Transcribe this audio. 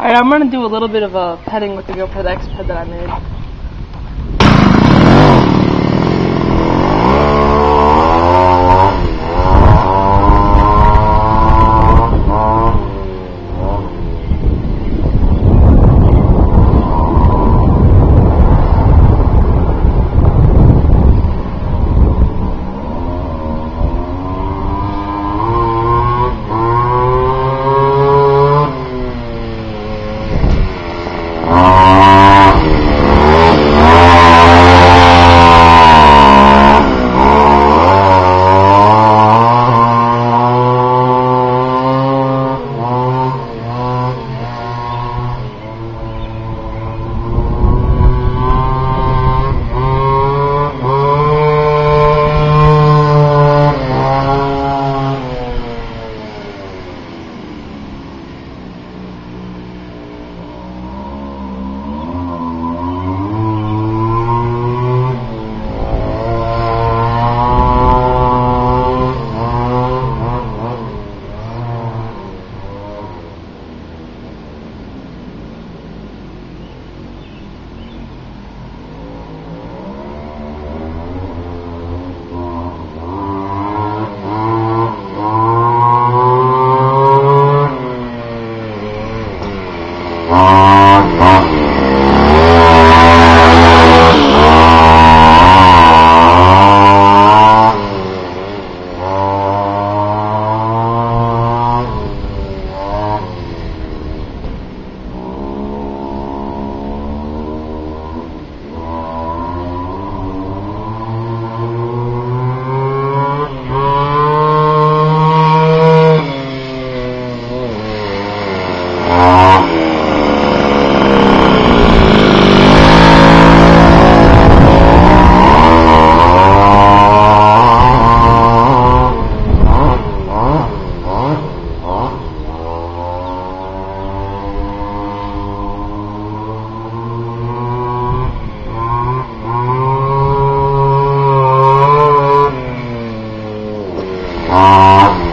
Alright, I'm gonna do a little bit of a pedding with the Goped Xped that I made. Ah. Ah.